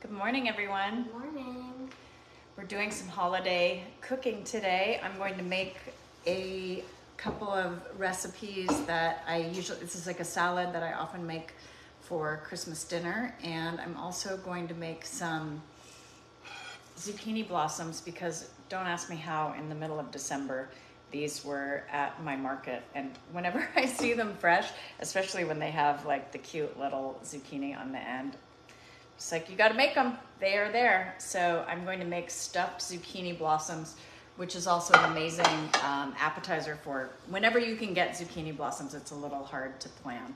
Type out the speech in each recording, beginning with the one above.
Good morning, everyone. Good morning. We're doing some holiday cooking today. I'm going to make a couple of recipes that I usually, this is like a salad that I often make for Christmas dinner. And I'm also going to make some zucchini blossoms because don't ask me how in the middle of December these were at my market. And whenever I see them fresh, especially when they have like the cute little zucchini on the end, it's like you got to make them. They are there. So I'm going to make stuffed zucchini blossoms, which is also an amazing um, appetizer for whenever you can get zucchini blossoms. It's a little hard to plan.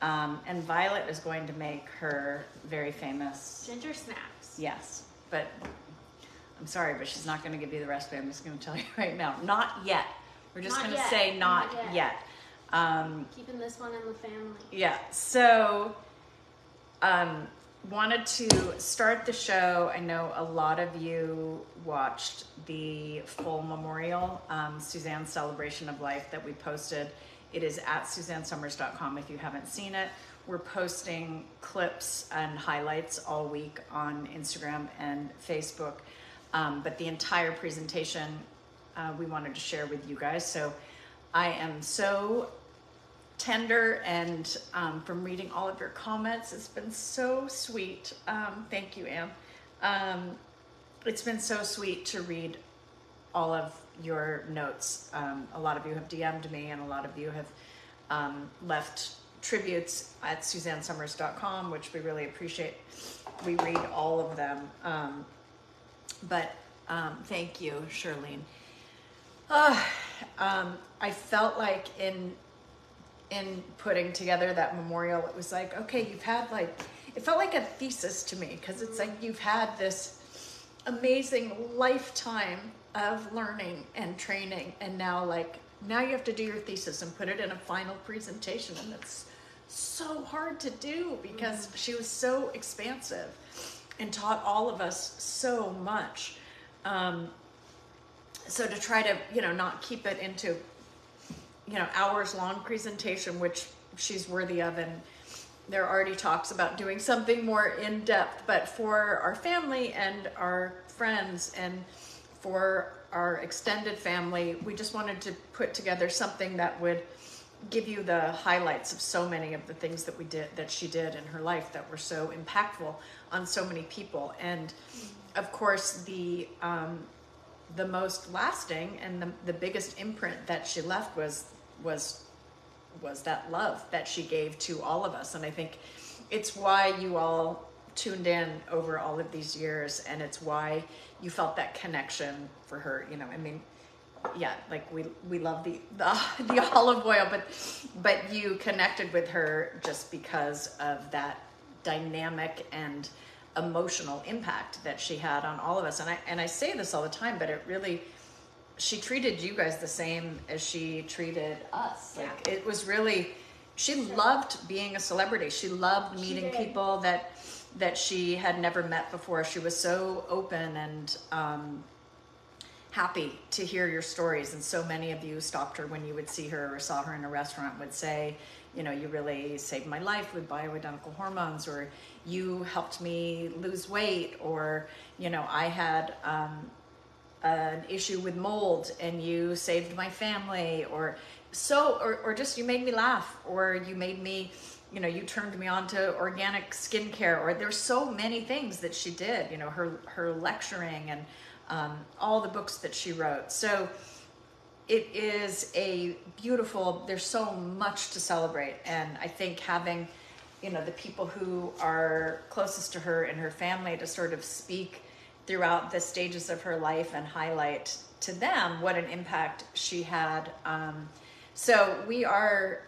Um, and Violet is going to make her very famous Ginger snaps. yes, but I'm sorry, but she's not going to give you the recipe. I'm just going to tell you right now. Not yet. We're just Not going to yet. say not, Not yet. yet. Um, Keeping this one in the family. yeah. So, um, wanted to start the show. I know a lot of you watched the full memorial, um, Suzanne's celebration of life that we posted. It is at suzannesomers.com if you haven't seen it. We're posting clips and highlights all week on Instagram and Facebook. Um, but the entire presentation uh, we wanted to share with you guys. So I am so tender and um, from reading all of your comments. It's been so sweet. Um, thank you anne um, it's been so sweet to read all of your notes. Um, a lot of you have dm'd me and a lot of you have um, left tributes at suzannesomers.com which we really appreciate. We read all of them. Um, but thank you Charlene uh, I felt like in in putting together that memorial, it was like, okay, you've had like, it felt like a thesis to me because it's like you've had this amazing lifetime of learning and training, and now like now you have to do your thesis and put it in a final presentation, and it's so hard to do because she was so expansive and taught all of us so much. Um, so to try to you know not keep it into you know hours long presentation which she's worthy of and there are already talks about doing something more in depth but for our family and our friends and for our extended family we just wanted to put together something that would give you the highlights of so many of the things that we did that she did in her life that were so impactful on so many people. And of course the um, the most lasting and the, the biggest imprint that she left was was was that love that she gave to all of us. And i think it's why you all tuned in over all of these years and it's why you felt that connection for her you know i mean yeah like we we love the the, the olive oil but but you connected with her just because of that dynamic and emotional impact that she had on all of us. And i and i say this all the time but it really she treated you guys the same as she treated us. Like it was really she loved being a celebrity. She loved meeting did. people that that she had never met before. She was so open and um happy to hear your stories. And so many of you stopped her when you would see her or saw her in a restaurant would say you know you really saved my life with bioidentical hormones or you helped me lose weight or you know i had um, an issue with mold and you saved my family or so or, or just you made me laugh or you made me you know you turned me on to organic skincare or there's so many things that she did you know her her lecturing and um, all the books that she wrote. So it is a beautiful there's so much to celebrate and i think having you know the people who are closest to her and her family to sort of speak throughout the stages of her life and highlight to them what an impact she had um, so we are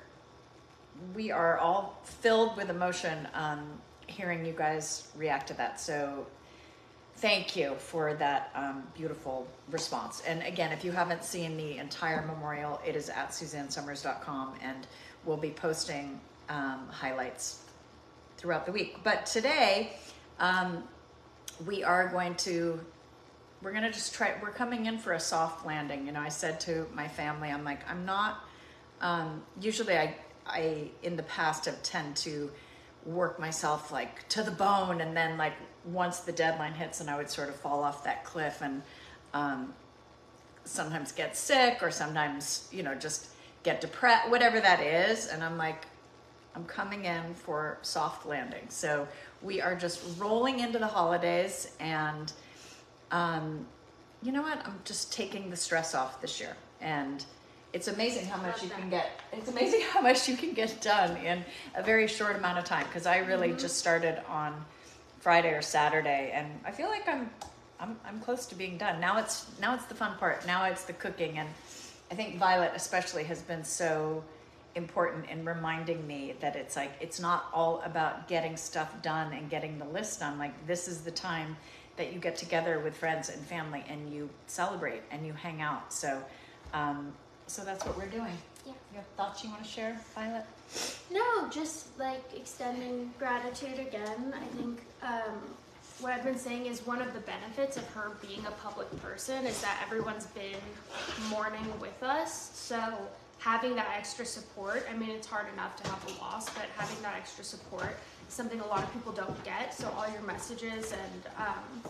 we are all filled with emotion um, hearing you guys react to that so thank you for that um, beautiful response. And again, if you haven't seen the entire memorial, it is at suzannesomers.com and we'll be posting um, highlights throughout the week. But today, um, we are going to, we're going to just try, we're coming in for a soft landing. You know, I said to my family, I'm like, I'm not, um, usually I, I, in the past have tend to work myself like to the bone and then like once the deadline hits and I would sort of fall off that cliff and um, sometimes get sick or sometimes, you know, just get depressed, whatever that is. And I'm like, I'm coming in for soft landing. So we are just rolling into the holidays and um, you know what? I'm just taking the stress off this year. And it's amazing how much you can get. It's amazing how much you can get done in a very short amount of time. Because I really Mm-hmm. just started on Friday or Saturday, and I feel like I'm, I'm, I'm close to being done. Now it's now it's the fun part. Now it's the cooking, and I think Violet especially has been so important in reminding me that it's like it's not all about getting stuff done and getting the list done. Like this is the time that you get together with friends and family and you celebrate and you hang out. So, um, so that's what we're doing. Yeah. You have thoughts you want to share, Violet? No, just like extending gratitude again. I think um, what I've been saying is one of the benefits of her being a public person is that everyone's been mourning with us. So having that extra support, I mean, it's hard enough to have a loss, but having that extra support is something a lot of people don't get. So all your messages and um,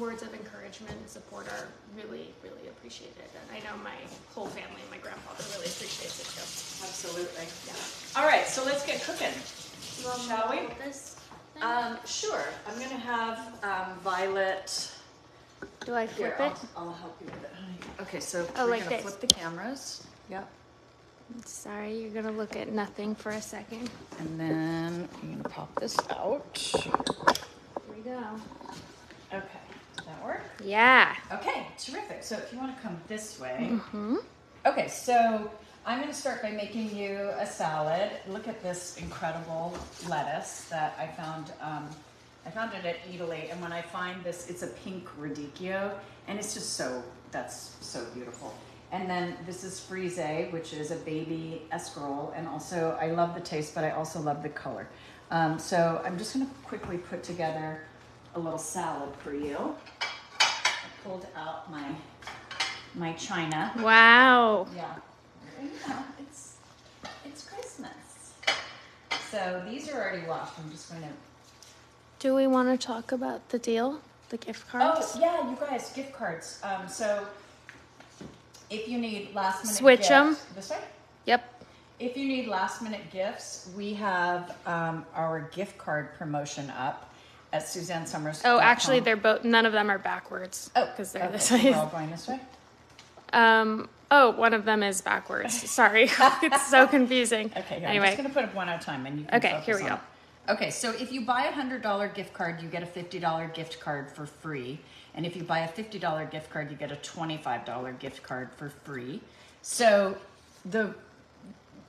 words of encouragement and support are really, really appreciated. And I know my whole family and my grandfather really appreciates it too. Absolutely. Yeah. All right, so let's get cooking. You want me Shall we? This? Um, sure. I'm gonna have um, Violet. Do I Here, flip it? I'll, I'll help you with it. honey. Okay, so Oh, we're like gonna this. flip the cameras. Yep. Sorry, you're gonna look at nothing for a second. And then I'm gonna pop this out. Here we go. Okay, does that work? Yeah. Okay, terrific. So if you want to come this way. Mm-hmm. Okay, so I'm going to start by making you a salad. Look at this incredible lettuce that I found. Um, I found it at Italy, and when I find this, it's a pink radicchio, and it's just so that's so beautiful. And then this is frise, which is a baby escarole, and also I love the taste, but I also love the color. Um, so I'm just going to quickly put together a little salad for you. I pulled out my my china. Wow. Yeah. You know, it's it's Christmas. So these are already washed. I'm just going to. Do we want to talk about the deal, the gift cards? Oh yeah, you guys, gift cards. Um, so if you need last minute Switch gifts- 'em. this way. Yep. If you need last minute gifts, we have um, our gift card promotion up at Suzanne Somers. Oh, actually, they're both. None of them are backwards. oh because they're okay, this so way. We're all going this way. Um. Oh, one of them is backwards. Sorry, it's so confusing. Okay, here, I'm just going to put up one at a time, and you can. Okay, here we go. it. Okay, so if you buy a hundred dollar gift card, you get a fifty dollar gift card for free, and if you buy a fifty dollar gift card, you get a twenty five dollar gift card for free. So the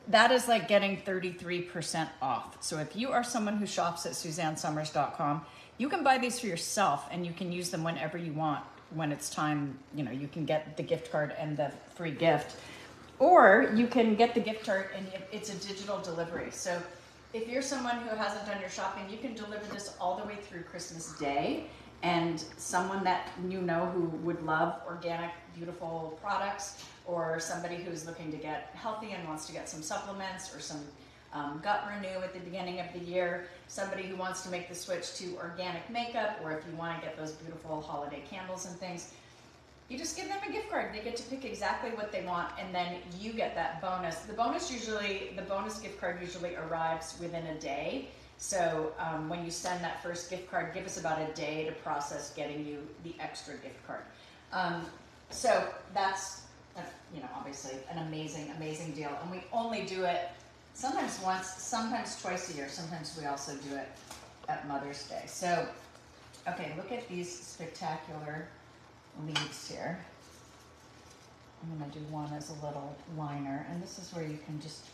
that is like getting 33% off. So if you are someone who shops at suzannesomers.com, you can buy these for yourself and you can use them whenever you want. When it's time, you know, you can get the gift card and the free gift. Or you can get the gift card and it's a digital delivery. So if you're someone who hasn't done your shopping, you can deliver this all the way through Christmas Day. And someone that you know who would love organic, beautiful products, or somebody who's looking to get healthy and wants to get some supplements or some um, gut renew at the beginning of the year, somebody who wants to make the switch to organic makeup, or if you want to get those beautiful holiday candles and things, you just give them a gift card. They get to pick exactly what they want, and then you get that bonus. The bonus usually, the bonus gift card usually arrives within a day. So um, when you send that first gift card, give us about a day to process getting you the extra gift card. Um, so that's, uh, you know, obviously an amazing, amazing deal, and we only do it sometimes once, sometimes twice a year. Sometimes we also do it at Mother's Day. So, okay, look at these spectacular leaves here. I'm gonna do one as a little liner, and this is where you can just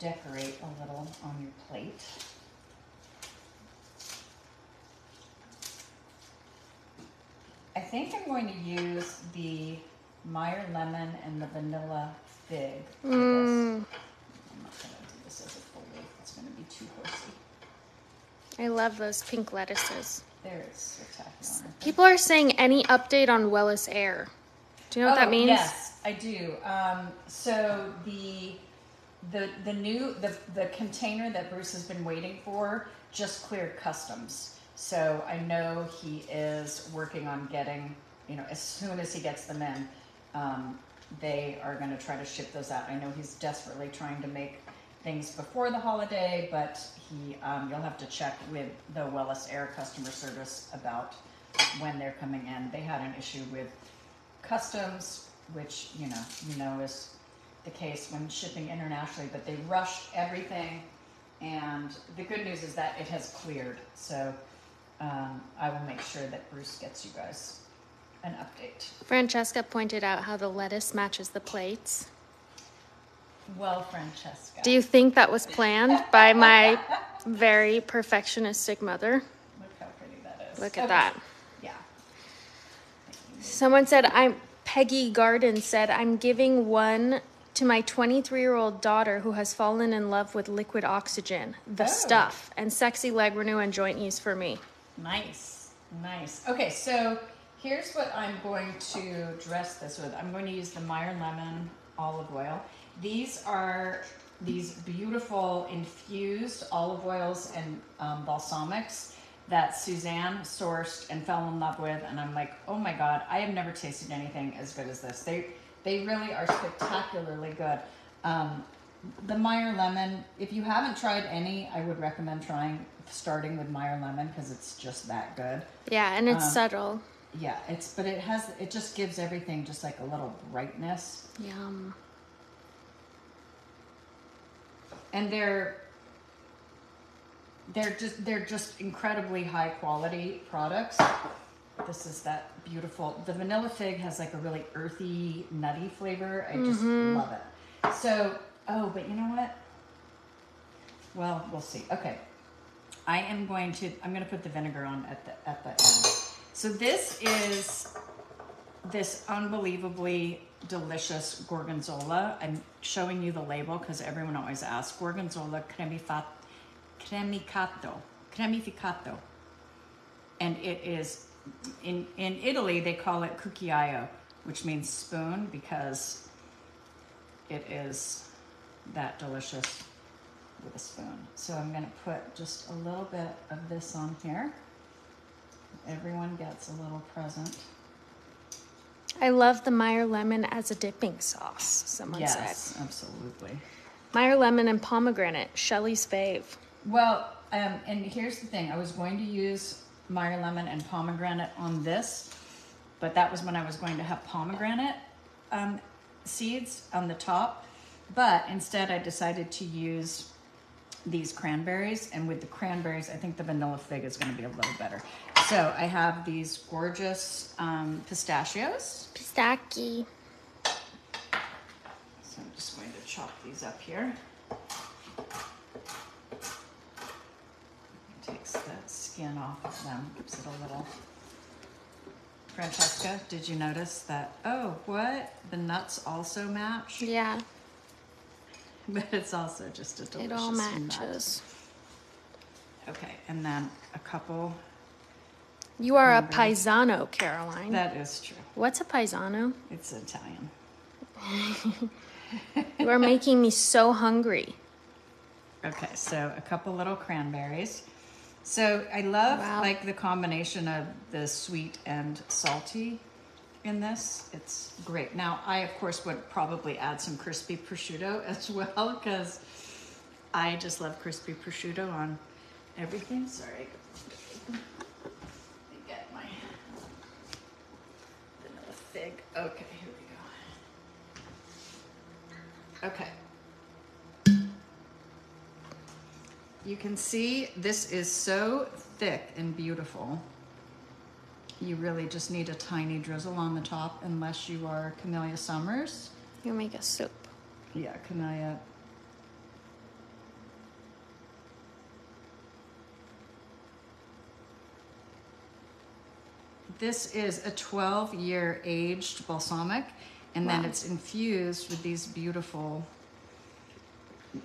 decorate a little on your plate. I think I'm going to use the Meyer lemon and the vanilla fig for this. Mm, I'm not gonna do this as a full leaf, it's gonna be too horsey. I love those pink lettuces. There it's spectacular. People are saying any update on Wellis Air. Do you know what that Oh, means? Yes, I do. Um, so the the the new the the container that Bruce has been waiting for just cleared customs. So I know he is working on getting, you know, as soon as he gets them in, um, they are going to try to ship those out. I know he's desperately trying to make things before the holiday, but he um, you'll have to check with the Wellis Air customer service about when they're coming in. They had an issue with customs, which you know you know is the case when shipping internationally, but they rushed everything. And the good news is that it has cleared. So um, I will make sure that Bruce gets you guys an update. Francesca pointed out how the lettuce matches the plates. Well, Francesca. Do you think that was planned by my very perfectionistic mother? Look how pretty that is. Look at Okay. that. Yeah. Someone said I'm Peggy Garden said I'm giving one to my 23 year old daughter who has fallen in love with liquid oxygen, the Oh. stuff, and sexy leg renew and joint ease for me. Nice, nice. Okay, so here's what I'm going to dress this with. I'm going to use the Meyer Lemon olive oil. These are these beautiful infused olive oils and um, balsamics that Suzanne sourced and fell in love with, and I'm like, oh my god, I have never tasted anything as good as this. They they really are spectacularly good. Um, the Meyer Lemon, if you haven't tried any, I would recommend trying starting with Meyer Lemon because it's just that good. Yeah, and it's Um, subtle. Yeah, it's but it has it just gives everything just like a little brightness. Yum. and they're they're just they're just incredibly high quality products. This is that beautiful. The vanilla fig has like a really earthy, nutty flavor. I just love it. So, oh, but you know what? Well, we'll see. Okay, I am going to. I'm going to put the vinegar on at the at the end. So this is this unbelievably delicious gorgonzola. I'm showing you the label because everyone always asks gorgonzola cremifat, cremicato, cremificato. And it is, in, in Italy, they call it cucchiaio, which means spoon because it is that delicious with a spoon. So I'm going to put just a little bit of this on here. Everyone gets a little present. I love the Meyer lemon as a dipping sauce, someone Yes, said. absolutely. Meyer lemon and pomegranate, Shelley's fave. Well, um, and here's the thing: I was going to use Meyer lemon and pomegranate on this, but that was when I was going to have pomegranate um, seeds on the top. But instead, I decided to use these cranberries, and with the cranberries, I think the vanilla fig is going to be a little better. So I have these gorgeous um, pistachios. Pistachio. So I'm just going to chop these up here. Takes the skin off of them, gives it a little. Francesca, did you notice that? Oh, what? The nuts also match, Yeah, but it's also just a delicious it all nut. matches. Okay, and then a couple. You are a paisano, Caroline. That is true. What's a paisano? It's Italian. You are making me so hungry. Okay, so a couple little cranberries. So I love Wow. like the combination of the sweet and salty in this. It's great. Now I of course would probably add some crispy prosciutto as well because I just love crispy prosciutto on everything. Sorry. Get my vanilla fig. Okay, here we go. Okay. You can see this is so thick and beautiful. You really just need a tiny drizzle on the top unless you are Camelia Somers. You make a soup. Yeah, Camelia. This is a 12 year aged balsamic, and then it's infused with these beautiful,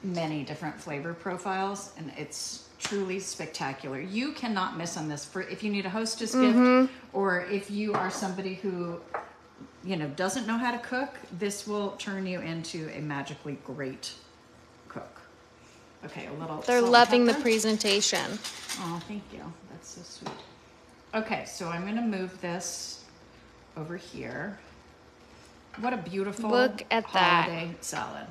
many different flavor profiles, and it's truly spectacular. You cannot miss on this for if you need a hostess gift mm-hmm. or if you are somebody who you know doesn't know how to cook this will turn you into a magically great cook. Okay, a little. They're loving the presentation. Oh, thank you. That's so sweet. Okay, so I'm gonna move this over here. What a beautiful Look at that. holiday salad,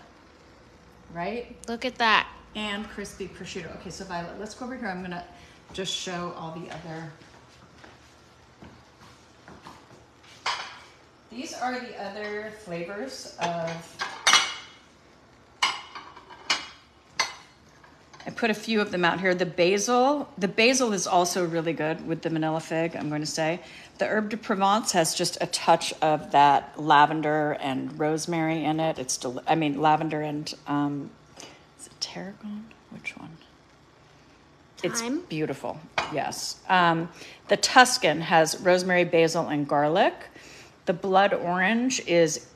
right? Look at that. And crispy prosciutto. Okay, so Violet, let's go over here. I'm gonna just show all the other. These are the other flavors of. I put a few of them out here. The basil, the basil is also really good with the manila fig, I'm going to say. The herb de Provence has just a touch of that lavender and rosemary in it. It's, I mean, lavender and, um, is it tarragon? Which one? It's beautiful, yes. Um, the Tuscan has rosemary, basil, and garlic. The blood orange is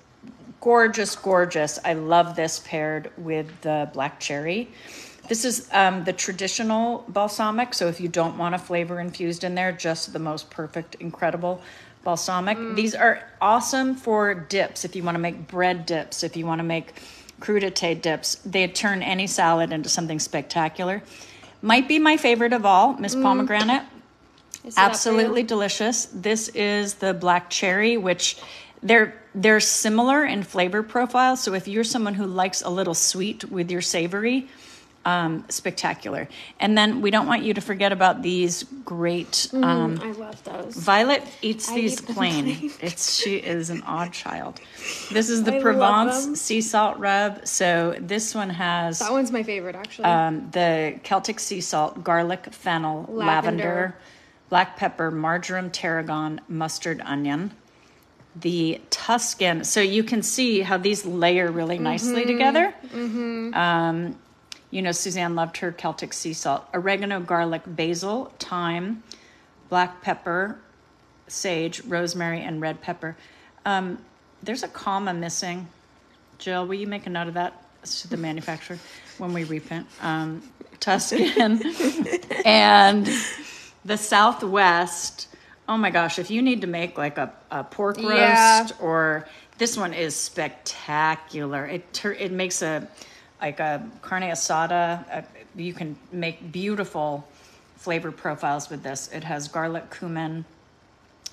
gorgeous, gorgeous. I love this paired with the black cherry. This is um, the traditional balsamic, so if you don't want a flavor infused in there, just the most perfect, incredible balsamic. These are awesome for dips if you want to make bread dips, if you want to make crudité dips. They turn any salad into something spectacular. Might be my favorite of all, Miss mm. Pomegranate. For you? Absolutely delicious. This is the black cherry, which they're they're similar in flavor profile. So if you're someone who likes a little sweet with your savory, um, spectacular. And then we don't want you to forget about these great. Um, I love those. Violet eats I these eat plain. plain. It's she is an odd child. This is the I Provence sea salt rub. So this one has That one's my favorite, actually. um, the Celtic sea salt, garlic, fennel, lavender. Lavender. black pepper, marjoram, tarragon, mustard, onion. The Tuscan, so you can see how these layer really nicely Mm-hmm. together. Um, you know, Suzanne loved her Celtic sea salt, oregano, garlic, basil, thyme, black pepper, sage, rosemary, and red pepper. Um, there's a comma missing. Jill, will you make a note of that to the manufacturer when we reprint? Um, Tuscan and the Southwest. Oh my gosh, if you need to make like a, a pork roast Yeah. or this one is spectacular. It it makes a like a carne asada. Uh you can make beautiful flavor profiles with this. It has garlic, cumin,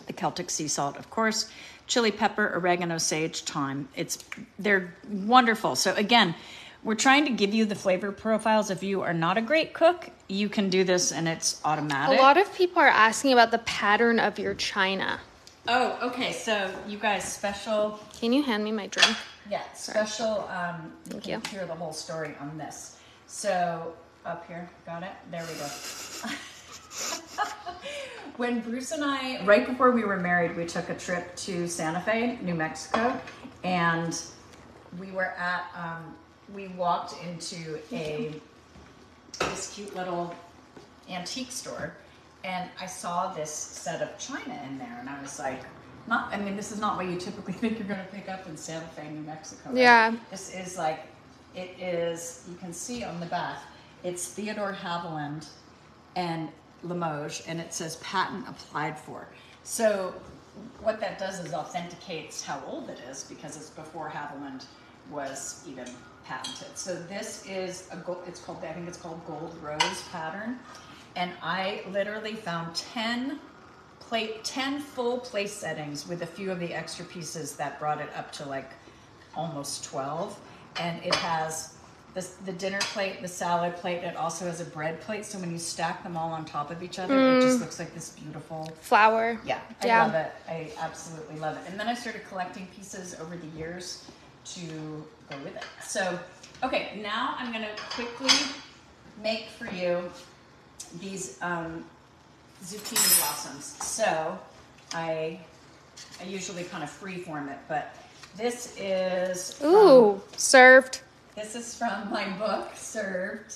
the Celtic sea salt, of course, chili pepper, oregano, sage, thyme. It's they're wonderful. So again, we're trying to give you the flavor profiles. If you are not a great cook, you can do this and it's automatic. a lot of people are asking about the pattern of your china. oh, okay. So you guys special Can you hand me my drink? Yeah, special. Um, you Thank can you. hear the whole story on this. So up here, got it. There we go. when Bruce and I, right before we were married, we took a trip to Santa Fe, New Mexico, and we were at. Um, we walked into a this cute little antique store and I saw this set of china in there and I was like, not. I mean, this is not what you typically think you're going to pick up in Santa Fe, New Mexico. Right? Yeah. This is like, it is. You can see on the back, it's Theodore Haviland and Limoges, and it says patent applied for. So, what that does is authenticates how old it is because it's before Haviland was even patented. So this is a gold, it's called, I think it's called gold rose pattern. And I literally found 10 play, 10 full place settings with a few of the extra pieces that brought it up to like almost 12. And it has the, the dinner plate, the salad plate, it also has a bread plate. So when you stack them all on top of each other, mm. it just mm. looks like this beautiful flower. Yeah, I yeah. love it. I absolutely love it. And then I started collecting pieces over the years to go with it. So, okay, now I'm gonna quickly make for you these um, zucchini blossoms. So, I I usually kind of freeform it, but this is from, Ooh, served. this is from my book Served.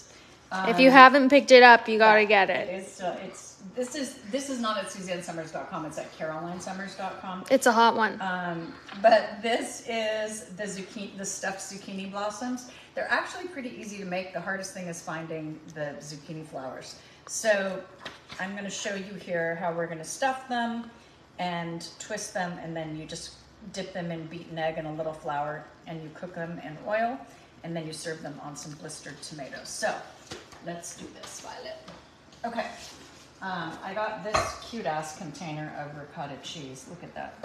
if you Um, haven't picked it up, you gotta get it it. is still it's this is this is not at suzannesomers.com it's at carolinesomers.com It's a hot one. um, but this is the zucchini the stuffed zucchini blossoms they're actually pretty easy to make the hardest thing is finding the zucchini flowers so i'm going to show you here how we're going to stuff them and twist them and then you just dip them in beaten egg and a little flour and you cook them in oil and then you serve them on some blistered tomatoes so let's do this, Violet. Okay. Um, I got this cute ass container of ricotta cheese. Look at that.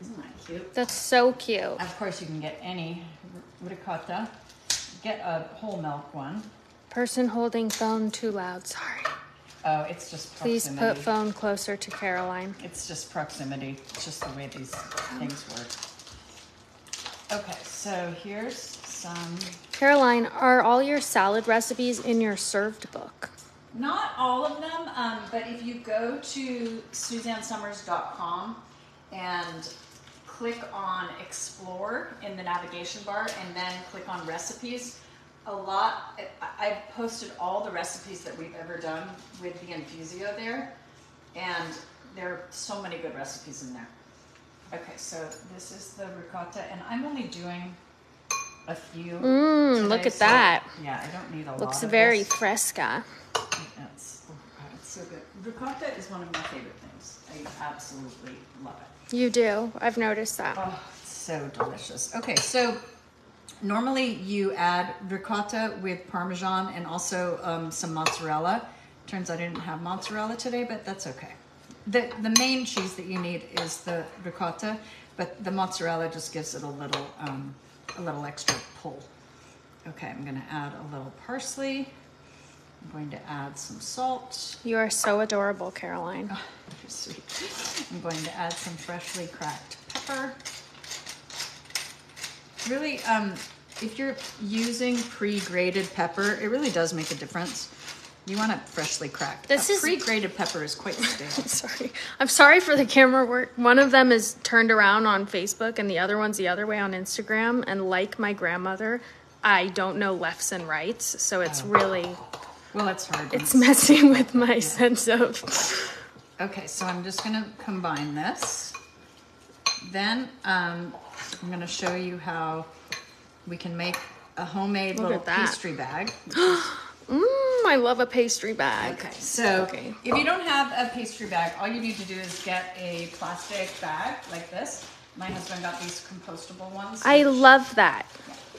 Isn't that cute? That's so cute. Of course, you can get any ricotta. Get a whole milk one. Person holding phone too loud. Sorry. Oh, it's just Please proximity. put phone closer to Caroline. It's just proximity. It's just the way these things work. Okay, so here's some. Caroline, are all your salad recipes in your served book? Not all of them, um, but if you go to suzannesomers.com and click on explore in the navigation bar and then click on recipes, a lot, I- I've posted all the recipes that we've ever done with the Infusio there, and there are so many good recipes in there. Okay, so this is the ricotta, and I'm only doing a few. Mmm, look at so- that. Yeah, I don't need a lot. Looks very this. fresca. It's, oh God, it's so good. Ricotta is one of my favorite things. I absolutely love it. You do. I've noticed that. Oh, it's so delicious. Okay, so normally you add ricotta with Parmesan and also um, some mozzarella. Turns out I didn't have mozzarella today, but that's okay. The, the main cheese that you need is the ricotta, but the mozzarella just gives it a little, um, a little extra pull. Okay, I'm gonna add a little parsley. I'm going to add some salt. You are so adorable, Caroline. Oh, you're sweet. I'm going to add some freshly cracked pepper. Really, um, if you're using pre-grated pepper, it really does make a difference. You want it freshly cracked. This A is- pre-grated pepper is quite stale. sorry. I'm sorry for the camera work. One of them is turned around on Facebook and the other one's the other way on Instagram. And like my grandmother, I don't know lefts and rights. So it's Oh. really, well, it's hard. it's messing with my sense of. Okay, so I'm just gonna combine this. Then um, I'm gonna show you how we can make a homemade Look little pastry bag. Mmm, I love a pastry bag. Okay, so Okay. if you don't have a pastry bag, all you need to do is get a plastic bag like this. My husband got these compostable ones. I love that.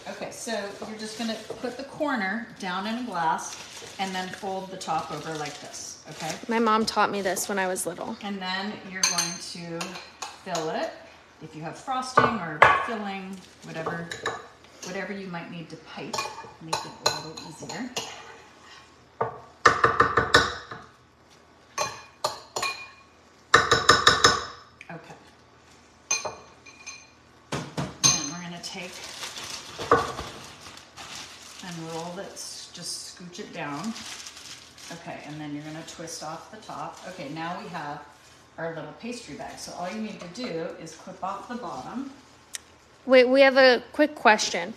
Okay, so you're just gonna put the corner down in a glass and then fold the top over like this, okay? My mom taught me this when I was little. And then you're going to fill it. If you have frosting or filling, whatever, whatever you might need to pipe, make it a little easier. Okay. And we're gonna take and roll it, just scooch it down. Okay, and then you're gonna twist off the top. Okay, now we have our little pastry bag. So all you need to do is clip off the bottom. Wait, we have a quick question.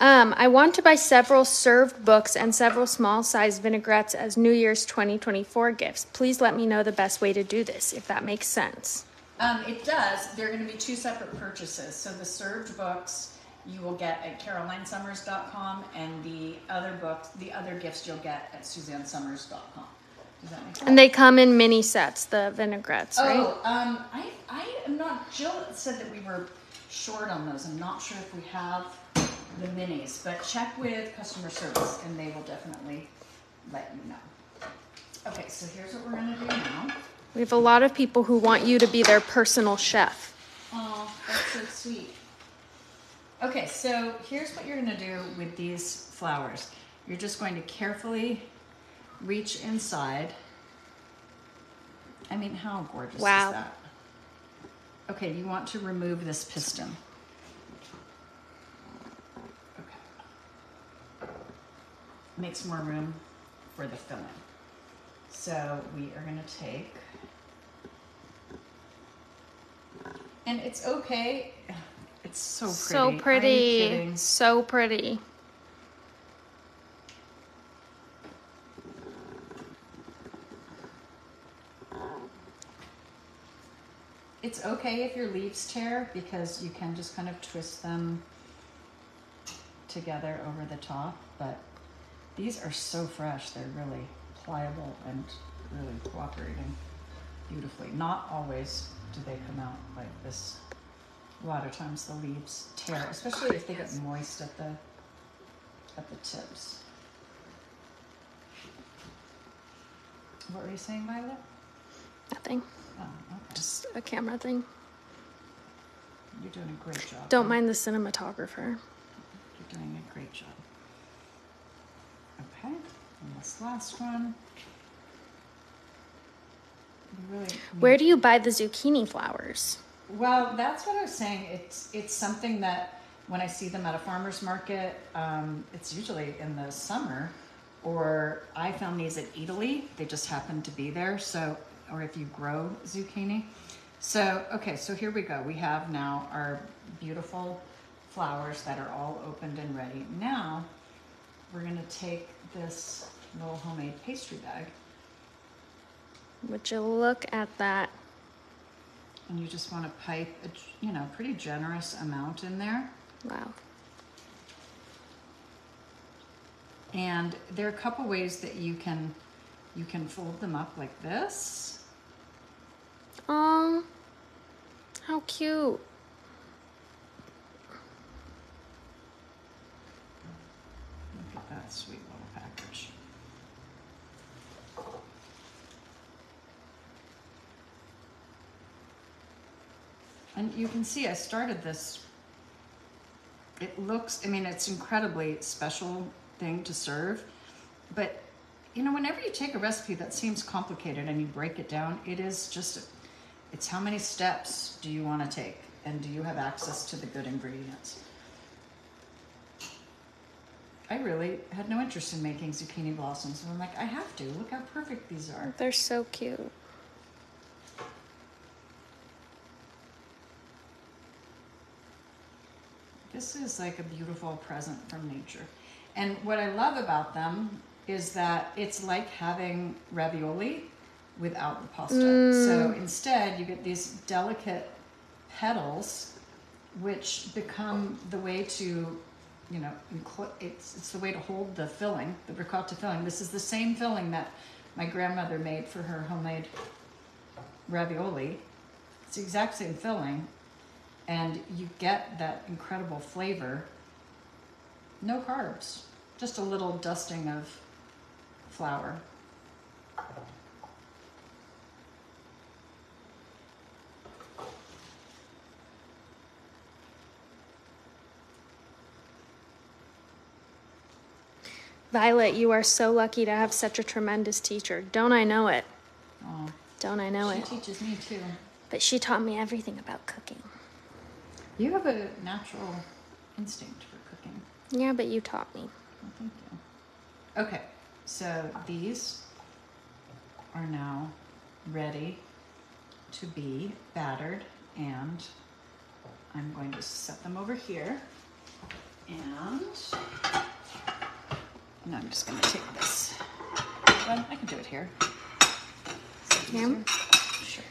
Um, I want to buy several served books and several small size vinaigrettes as New Year's 2024 gifts. Please let me know the best way to do this, if that makes sense. Um, it does. They're going to be two separate purchases. So the served books you will get at carolinesomers.com, and the other books, the other gifts you'll get at suzannesomers.com. Does that make sense? And they come in mini sets, the vinaigrettes, right? Oh, um, I, I am not. Jill said that we were short on those. I'm not sure if we have the minis, but check with customer service, and they will definitely let you know. Okay, so here's what we're gonna do now. We have a lot of people who want you to be their personal chef. Oh, that's so sweet. Okay, so here's what you're gonna do with these flowers. You're just going to carefully reach inside. I mean, how gorgeous Wow. is that? Okay, you want to remove this piston. Okay. Makes more room for the filling. So we are gonna take And it's okay. It's so pretty. So pretty. So pretty. It's okay if your leaves tear because you can just kind of twist them together over the top. But these are so fresh. They're really pliable and really cooperating beautifully. Not always do they come out like this. A lot of times the leaves tear, especially if they get moist at the at the tips. What were you saying, Violet? Nothing. Oh, okay. Just a camera thing. You're doing a great job. Don't mind the cinematographer. You're doing a great job. Okay, and this last one. Really Where do you buy the zucchini flowers? Well, that's what I was saying. It's it's something that when I see them at a farmer's market, um, it's usually in the summer, or I found these at Italy. They just happen to be there. So, or if you grow zucchini. So, okay, so here we go. We have now our beautiful flowers that are all opened and ready. Now, we're gonna take this little homemade pastry bag Would you look at that? and you just want to pipe a, you know, pretty generous amount in there. Wow. And there are a couple ways that you can you can fold them up like this. Um, how cute. Look at that sweet little package. And you can see I started this. It looks, I mean, it's incredibly special thing to serve, but you know, whenever you take a recipe that seems complicated and you break it down, it is just, it's how many steps do you want to take and do you have access to the good ingredients? I really had no interest in making zucchini blossoms. And I'm like, I have to. Look how perfect these are. They're so cute. This is like a beautiful present from nature. And what I love about them is that it's like having ravioli without the pasta. So mm. instead, you get these delicate petals, which become the way to, you know, it's, it's the way to hold the filling, the ricotta filling. This is the same filling that my grandmother made for her homemade ravioli. It's the exact same filling, and you get that incredible flavor. No carbs, just a little dusting of flour. Violet, you are so lucky to have such a tremendous teacher. Don't I know it? Oh, Don't I know she it? She teaches me too. But she taught me everything about cooking. You have a natural instinct for cooking. Yeah, but you taught me. Well, thank you. Okay, so these are now ready to be battered, and I'm going to set them over here. And, and I'm just going to take this. Well, I can do it here. Yeah. Sure.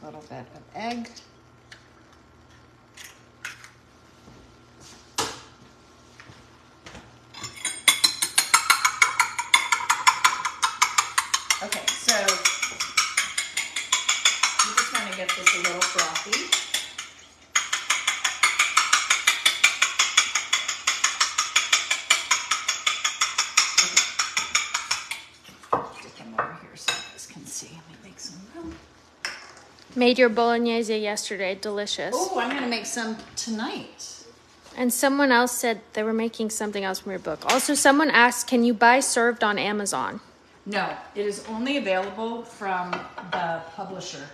A little bit of egg. Okay, so you just want to get this a little frothy. Stick them over here so you guys can see. Let me make some room. Made your bolognese yesterday. Delicious. Oh, I'm gonna make some tonight. And someone else said they were making something else from your book. Also, someone asked, can you buy served on Amazon? No, it is only available from the publisher.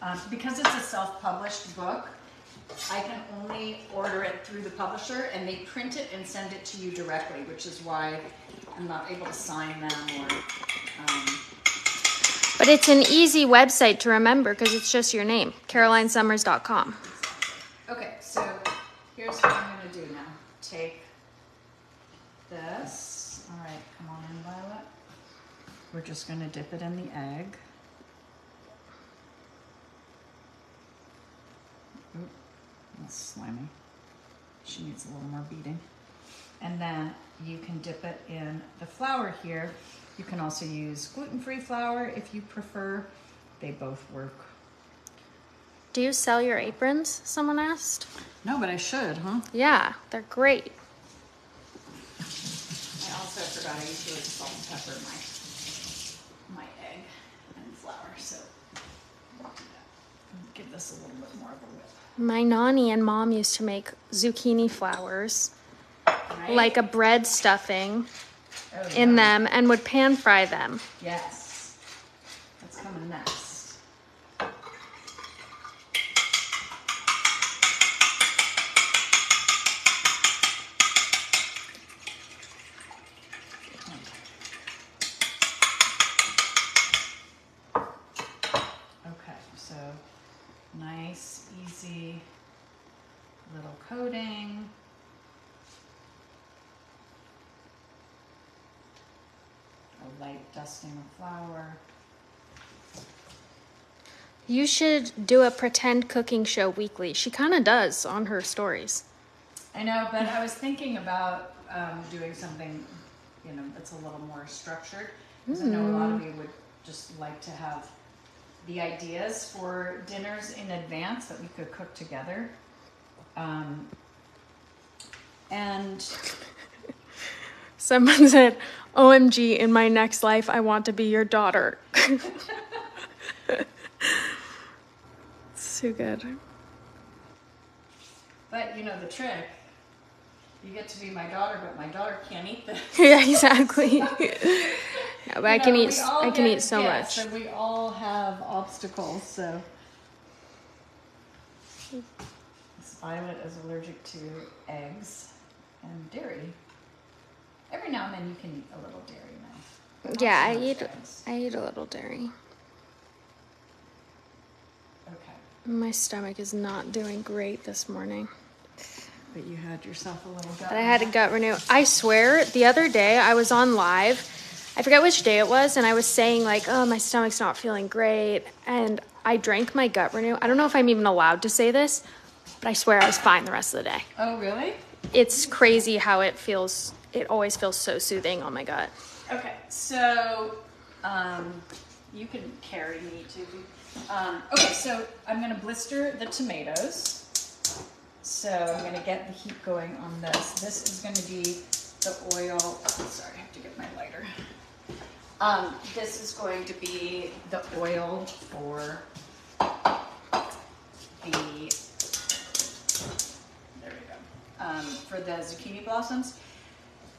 Um, because it's a self-published book, I can only order it through the publisher and they print it and send it to you directly, which is why I'm not able to sign them or, um, But it's an easy website to remember because it's just your name, carolinesomers.com. Okay, so here's what I'm gonna do now. Take this. All right, come on in, Violet. We're just gonna dip it in the egg. Oop, that's slimy. She needs a little more beating. And then you can dip it in the flour here. You can also use gluten-free flour if you prefer. They both work Do you sell your aprons? Someone asked. No, but I should, huh? Yeah, they're great. I also forgot I usually salt and pepper my my egg and flour, so I'll do that. Give this a little bit more of a whip. My nanny and mom used to make zucchini flowers, Right? like a bread stuffing In them, and would pan fry them. Yes. That's coming next. Okay, so nice, easy little coating. A light dusting of flour. You should do a pretend cooking show weekly. She kind of does on her stories. I know, but I was thinking about um, doing something, you know, that's a little more structured. Because I know a lot of you would just like to have the ideas for dinners in advance that we could cook together. Um, and Someone said, OMG, in my next life, I want to be your daughter. so good. but you know the trick. You get to be my daughter, but my daughter can't eat this. yeah, exactly. no, but I You can know, eat. I can eat so much. And we all have obstacles, so. Violet is allergic to eggs and dairy. Every now and then you can eat a little dairy now. Yeah, I eat. eggs. I eat a little dairy. Okay, My stomach is not doing great this morning. but you had yourself a little gut. But I had a gut renew. I swear, the other day I was on live. I forget which day it was, and I was saying like, "Oh, my stomach's not feeling great," and I drank my gut renew. I don't know if I'm even allowed to say this, but I swear I was fine the rest of the day. Oh, really? It's crazy how it feels. It always feels so soothing on my gut. Okay, so um, you can carry me to. Um, okay, so I'm going to blister the tomatoes. So I'm going to get the heat going on this. This is going to be the oil. Oh, sorry, I have to get my lighter. Um, this is going to be the oil for the. There we go. Um, for the zucchini blossoms.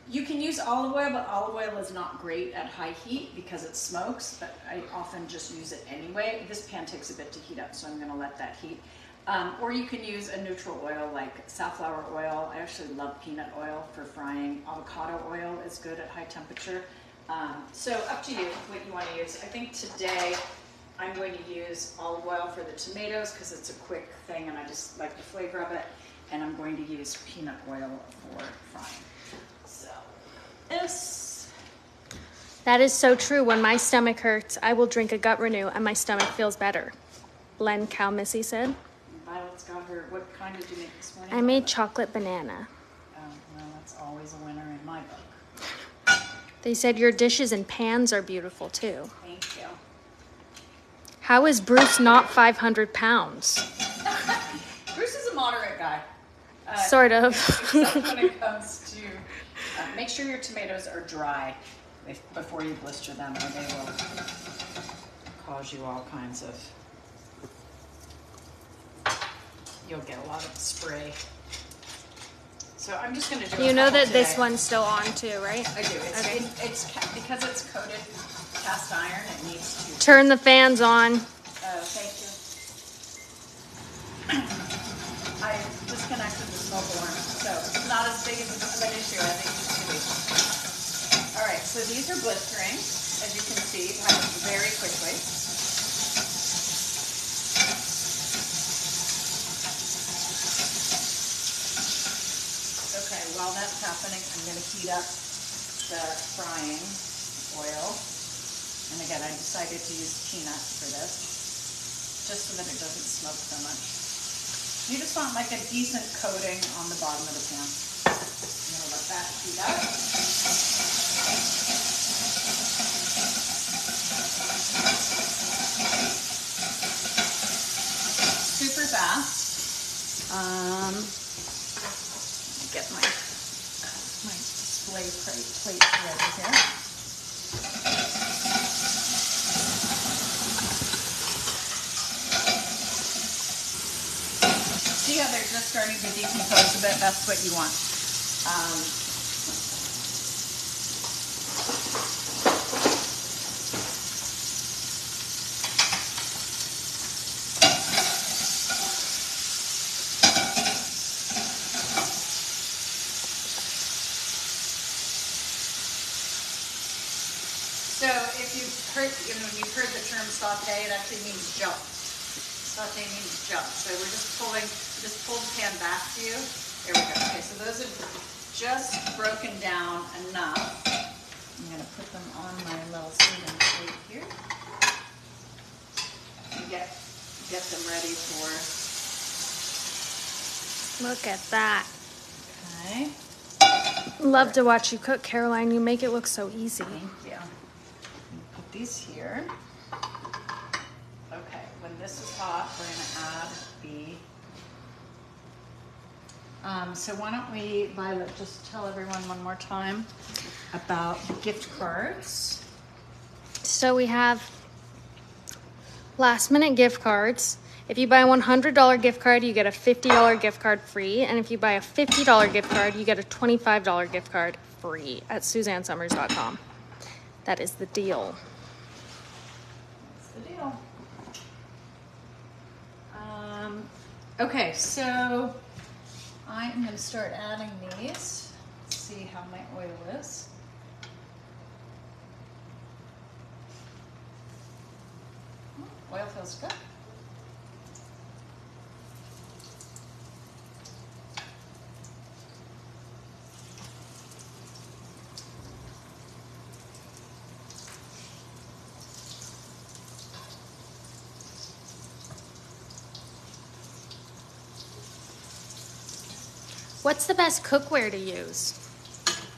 You can use olive oil, but olive oil is not great at high heat because it smokes, but I often just use it anyway. This pan takes a bit to heat up, so I'm gonna let that heat. Um, or you can use a neutral oil like safflower oil. I actually love peanut oil for frying. Avocado oil is good at high temperature. Um, so up to you what you wanna use. I think today I'm going to use olive oil for the tomatoes because it's a quick thing and I just like the flavor of it. And I'm going to use peanut oil for frying. This, That is so true. When my stomach hurts, I will drink a gut renew, and my stomach feels better. Len Cow Missy said. Violet's got her, what kind did you make this morning? I made chocolate banana. Oh, well, that's always a winner in my book. They said your dishes and pans are beautiful too. Thank you. How is Bruce not 500 pounds? Bruce is a moderate guy. Uh, Sort of. Except when it comes to, uh, make sure your tomatoes are dry if, before you blister them or they will cause you all kinds of, you'll get a lot of spray. So I'm just gonna do a You know that this one's still on too, right? I do, it's, Okay. it- it's, because it's coated cast iron, it needs to Turn the fans on. Oh, thank you. I disconnected so it's not as big of an issue as it used to be. All right, so these are blistering, as you can see, very quickly. Okay, while that's happening, I'm gonna heat up the frying oil. And again, I decided to use peanuts for this, just so that it doesn't smoke so much. You just want like a decent coating on the bottom of the pan. I'm gonna let that heat up. Super fast. Um, get my my display plate ready here. They're just starting to decompose a bit? That's what you want. Um, So if you've heard, you know, you've heard the term saute, it actually means jump. Saute means jump. So we're just pulling, just pull the pan back to you. There we go. Okay, so those are just broken down enough. I'm gonna put them on my little serving plate here. And get, get them ready for, Look at that. okay, Love to watch you cook, Caroline. You make it look so easy. thank you. Put these here. Okay, when this is hot, we're gonna add the, um, so why don't we, Violet, just tell everyone one more time about the gift cards. So we have last minute gift cards. If you buy a $100 gift card, you get a $50 gift card free. And if you buy a $50 gift card, you get a $25 gift card free at SuzanneSomers.com. That is the deal. That's the deal. Um, okay, so I am gonna start adding these, see how my oil is. Hmm, Oil feels good. What's the best cookware to use?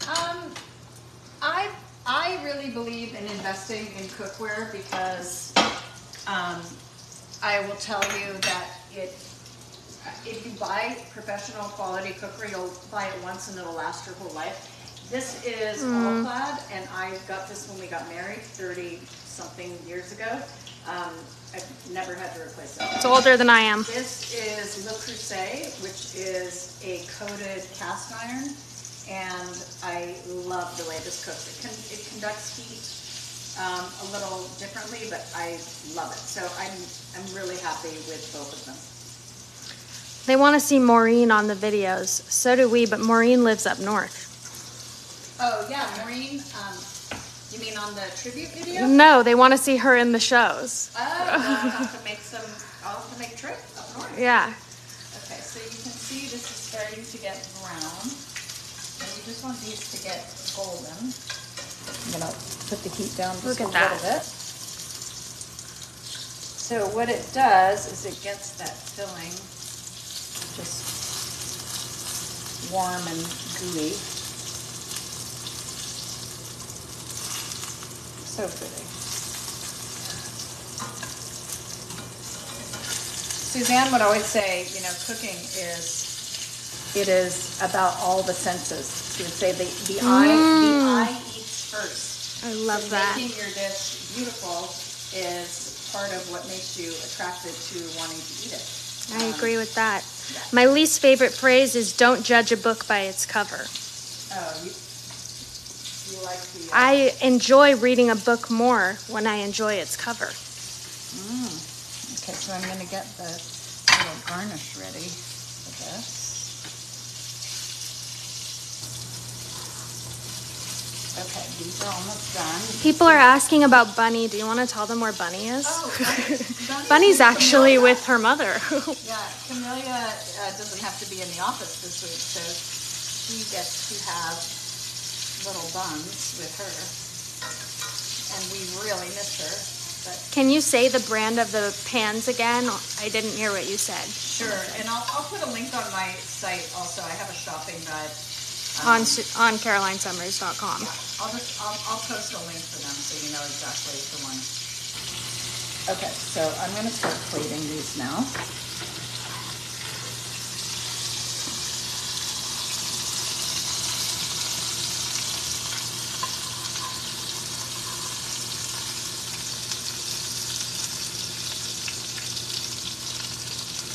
Um, I I really believe in investing in cookware because um, I will tell you that it if you buy professional quality cookware, you'll buy it once and it'll last your whole life. This is all clad, and I got this when we got married 30 something years ago. Um, I've never had to replace it. It's older than I am. This is Le Creuset, which is a coated cast iron, and I love the way this cooks. It, can, it conducts heat um, a little differently, but I love it. So I'm I'm really happy with both of them. They want to see Maureen on the videos. So do we, but Maureen lives up north. Oh yeah, Maureen. Um, you mean on the tribute video? No, they want to see her in the shows. Oh, I'll have to make some. I'll have to make a trip up north. Yeah. Okay, so you can see this is starting to get brown. And you just want these to get golden. I'm gonna put the heat down just Look a at little bit. So what it does is it gets that filling just warm and gooey. So pretty. Suzanne would always say, you know, cooking is it is about all the senses. She would say the, the eye the eye eats first. I love So that. Making your dish beautiful is part of what makes you attracted to wanting to eat it. I Um, agree with that. My least favorite phrase is don't judge a book by its cover. Oh, you like the. uh, I enjoy reading a book more when I enjoy its cover. Okay, so I'm gonna get the little garnish ready for this. Okay, these are almost done. People are asking about Bunny. Do you want to tell them where Bunny is? Oh, Bunny- Bunny's Bunny actually Camelia. with her mother. Yeah, Camelia uh, doesn't have to be in the office this week, so she gets to have little buns with her. And we really miss her, but Can you say the brand of the pans again? I didn't hear what you said. sure. And I'll, I'll put a link on my site also. I have a shopping guide. On um, Su- on CarolineSomers.com. I'll just, I'll, I'll post a link for them so you know exactly the one. Okay, so I'm gonna start plating these now.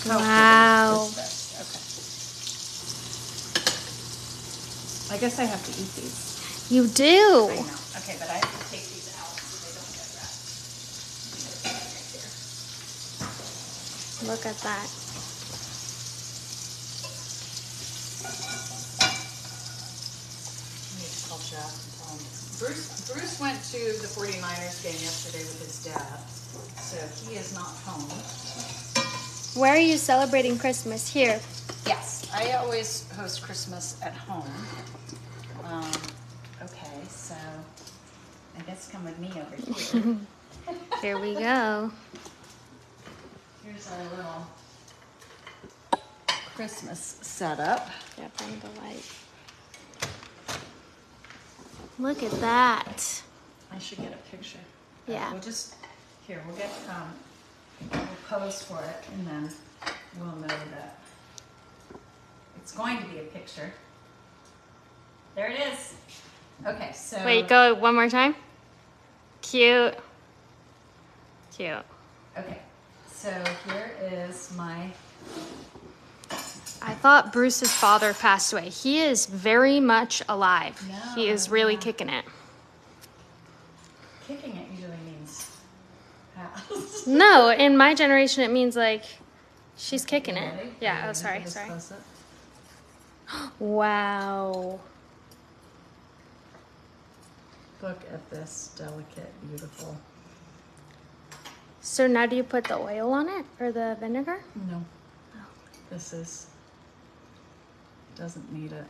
How Wow. big is this? Okay. I guess I have to eat these. You do. I know. Okay, but I have to take these out so they don't get wrapped. Look at that. I need to call Jeff and tell him. Bruce, Bruce went to the 49ers game yesterday with his dad, so he is not home. Where are you celebrating Christmas? Here. Yes, I always host Christmas at home. Um, okay, so I guess come with me over here. Here we go. Here's our little Christmas setup. Yeah, find the light. Look at that. I should get a picture. Yeah. We'll just, here, we'll get, um, we'll pose for it and then we'll know that it's going to be a picture. There it is. Okay, so. Wait, go one more time. Cute. Cute. Okay, so here is my, I thought Bruce's father passed away. He is very much alive. No, he is really yeah. kicking it. kicking it usually means. No, in my generation, it means like she's kicking it. Yeah. Oh, sorry. Sorry. Wow. Look at this delicate, beautiful. So now do you put the oil on it or the vinegar? No. Oh. This is, doesn't need it.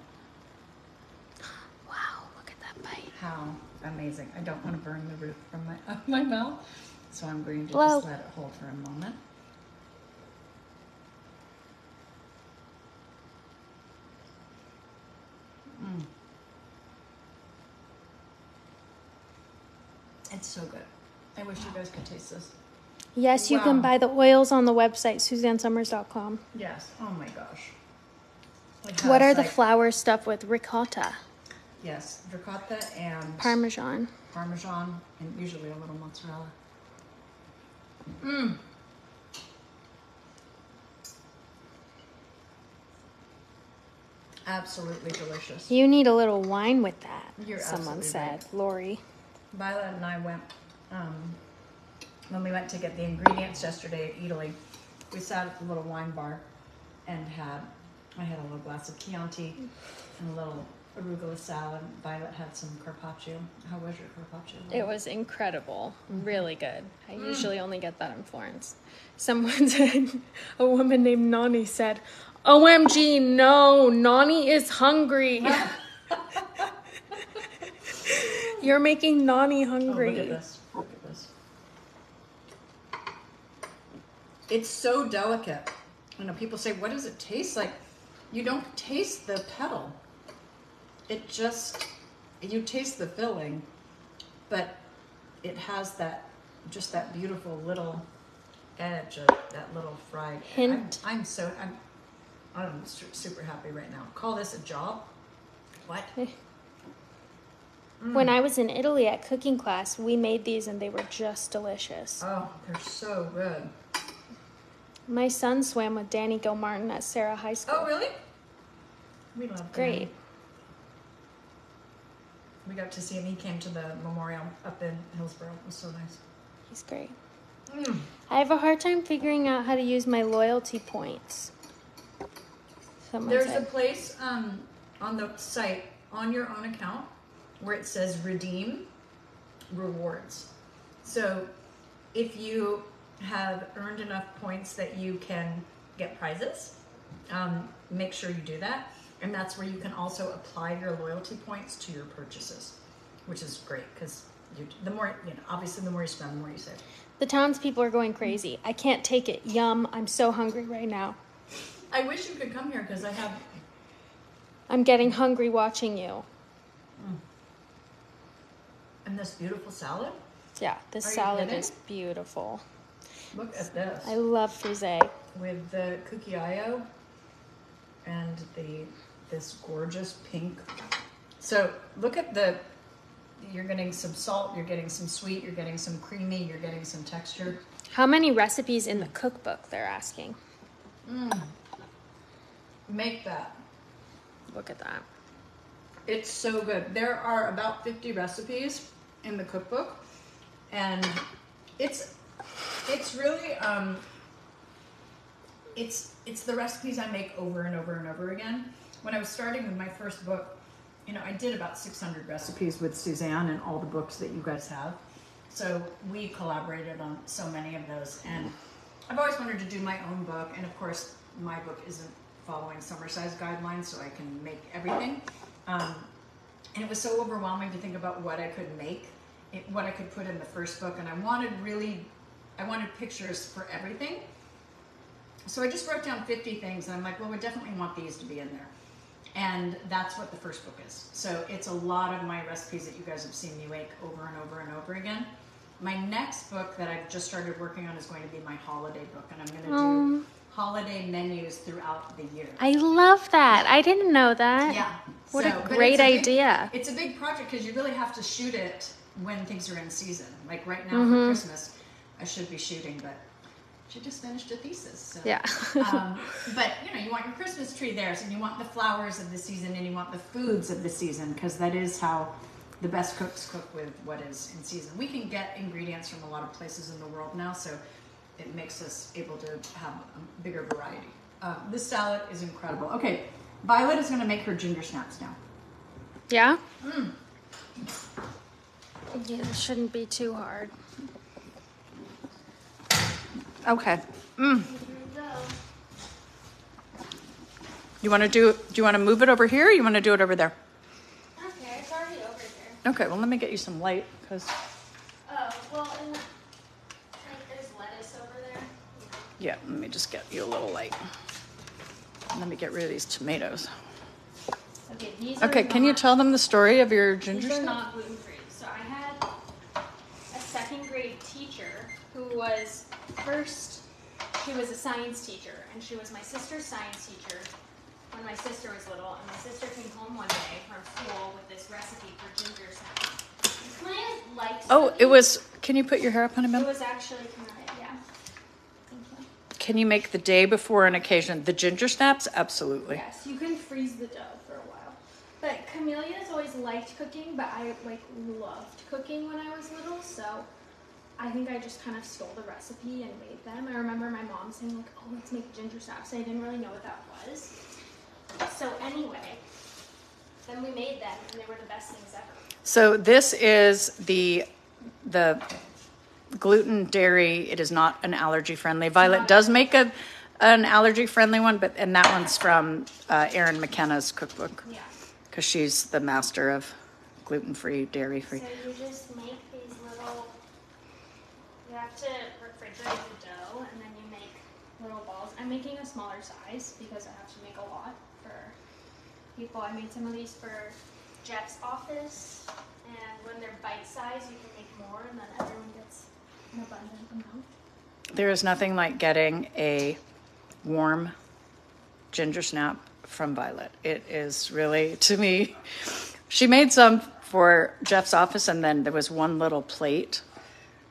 Wow. Look at that bite. How amazing. I don't want to burn the roof from my, of my mouth. So I'm going to Blow. just let it hold for a moment. It's so good. I wish you guys could taste this. Yes, you can buy the oils on the website suzannesomers.com. Yes. Oh my gosh. What are the like- flour stuff with? Ricotta, Yes, ricotta and parmesan. Parmesan and usually a little mozzarella. Mmm. Absolutely delicious. You need a little wine with that. You're someone said. Lori. Violet and I went, um, when we went to get the ingredients yesterday at Italy, we sat at the little wine bar and had, I had a little glass of Chianti and a little arugula salad. Violet had some carpaccio. How was your carpaccio? It was incredible. Mm-hmm. Really good. I Mm. usually only get that in Florence. Someone said, a woman named Nani said, OMG, no, Nani is hungry. You're making Nani Oh, hungry. look at this. Look at this. It's so delicate. You know, people say, what does it taste like? You don't taste the petal. It just, you taste the filling, but it has that, just that beautiful little edge of that little fried. Hint. I'm, I'm so, I'm, I'm super happy right now. Call this a job? What? When I was in Italy at cooking class, we made these and they were just delicious. Oh, they're so good. My son swam with Danny Gilmartin at Serra High School. Oh, really? We love Great. Danny. We got to see him. He came to the memorial up in Hillsborough. It was so nice. He's great. Mm. I have a hard time figuring out how to use my loyalty points. Someone There's a place um, on the site on your own account where it says redeem rewards. So if you have earned enough points that you can get prizes, um, make sure you do that. And that's where you can also apply your loyalty points to your purchases, which is great because the more, you know, obviously the more you spend, the more you save. The townspeople are going crazy. I can't take it. Yum. I'm so hungry right now. I wish you could come here because I have I'm getting hungry watching you. And this beautiful salad. Yeah, this Are salad is beautiful. Look at this. I love frisee. with the cucchiaio and the this gorgeous pink. So look at the you're getting some salt, you're getting some sweet, you're getting some creamy, you're getting some texture. How many recipes in the cookbook they're asking? Mm. Make that. Look at that. It's so good. There are about 50 recipes in the cookbook and it's it's really um it's it's the recipes I make over and over and over again. When I was starting with my first book, you know, I did about 600 recipes with Suzanne and all the books that you guys have. So we collaborated on so many of those and I've always wanted to do my own book and of course my book isn't following Somersize guidelines so I can make everything. Um, and it was so overwhelming to think about what I could make, it, what I could put in the first book, and I wanted really, I wanted pictures for everything. So I just wrote down 50 things, and I'm like, well, we definitely want these to be in there. And that's what the first book is. So it's a lot of my recipes that you guys have seen me make over and over and over again. My next book that I've just started working on is going to be my holiday book, and I'm going to do Um, holiday menus throughout the year. I love that. I didn't know that. Yeah. What So, a great it's a big- idea. It's a big project because you really have to shoot it when things are in season. Like right now Mm-hmm. for Christmas, I should be shooting, but she just finished a thesis. So. Yeah. um, but you know, you want your Christmas tree there, and you want the flowers of the season, and you want the foods of the season, because that is how the best cooks cook with what is in season. We can get ingredients from a lot of places in the world now, so it makes us able to have a bigger variety. Um, this salad is incredible. Okay, Violet is going to make her ginger snaps now. Yeah? Mm. Yeah, it shouldn't be too hard. Okay. Here we go. You want to do? Do you want to move it over here? or You want to do it over there? Okay, it's already over here. Okay. Well, let me get you some light because Oh, well, and like there's lettuce over there. yeah. Let me just get you a little light. Let me get rid of these tomatoes. Okay, these Okay. are Can you tell them the story of your ginger These are snap? not gluten free. So I had a second grade teacher who was first, she was a science teacher, and she was my sister's science teacher when my sister was little. And my sister came home one day from school with this recipe for ginger of liked. Oh, it was. Can you put your hair up on a It minute? was actually kind of yeah. Thank you. Can you make the day before an occasion the ginger snaps? Absolutely. Yes, you can freeze the dough for a while. But Camelia's always liked cooking, but I like loved cooking when I was little, so I think I just kind of stole the recipe and made them. I remember my mom saying like, "Oh, let's make ginger snaps." I didn't really know what that was. So anyway, then we made them, and they were the best things ever. So this is the the gluten dairy. It is not an allergy friendly. Violet does make a an allergy friendly one, but and that one's from uh, Erin McKenna's cookbook Yeah. Because she's the master of gluten free, dairy free. So you just make these little. You have to refrigerate the dough, and then you make little balls. I'm making a smaller size because I have to make a lot for people. I made some of these for Jeff's office, and when they're bite size, you can make more, and then everyone gets an abundant amount. There is nothing like getting a warm ginger snap from Violet. It is really, to me, she made some for Jeff's office, and then there was one little plate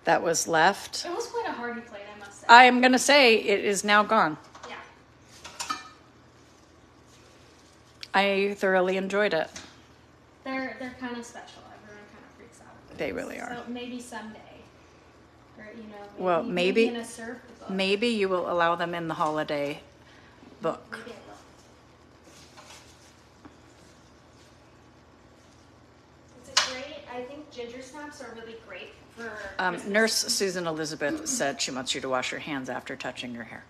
that was left. It was quite a hearty plate, I must say. I am going to say it is now gone. yeah. I thoroughly enjoyed it. They're they're kind of special. Everyone kind of freaks out. They really are. So maybe someday, or you know, maybe, Well, maybe- in a served book. Maybe you will allow them in the holiday book. Maybe I will. It's a great. I think ginger snaps are really great for. Um, Nurse Susan Elizabeth said she wants you to wash your hands after touching your hair.